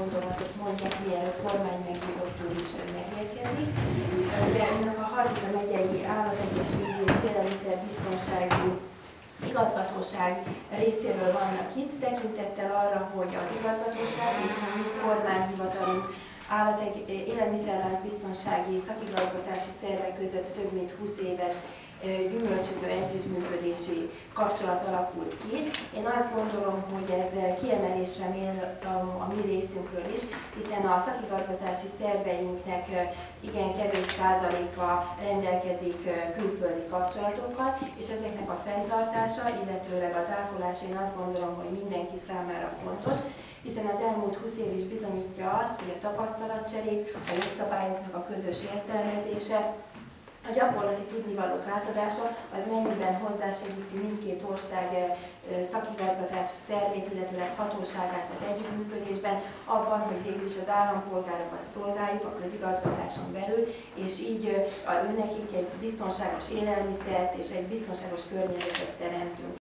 gondolatot mondjak, mielőtt kormány megbízottól is megérkezik. Ugye önök a Hargita megyei állategészségügyi és élelmiszerbiztonsági igazgatóság részéről vannak itt, tekintettel arra, hogy az igazgatóság és a mi kormányhivatalunk állateg, élelmiszerlánc biztonsági szakigazgatási szervek között több mint 20 éves gyümölcsöző együttműködési kapcsolat alakult ki. Én azt gondolom, hogy ez kiemelésre méltó a mi részünkről is, hiszen a szakigazgatási szerveinknek igen kevés százaléka rendelkezik külföldi kapcsolatokkal, és ezeknek a fenntartása, illetőleg az ápolás én azt gondolom, hogy mindenki számára fontos, hiszen az elmúlt 20 év is bizonyítja azt, hogy a tapasztalatcserék, a jogszabályoknak a közös értelmezése, a gyakorlati tudnivalók átadása az mennyiben hozzásegíti mindkét ország szakigazgatási szervét, illetőleg hatóságát az együttműködésben, abban, hogy végül is az állampolgárokat szolgáljuk a közigazgatáson belül, és így a nekik egy biztonságos élelmiszert és egy biztonságos környezetet teremtünk.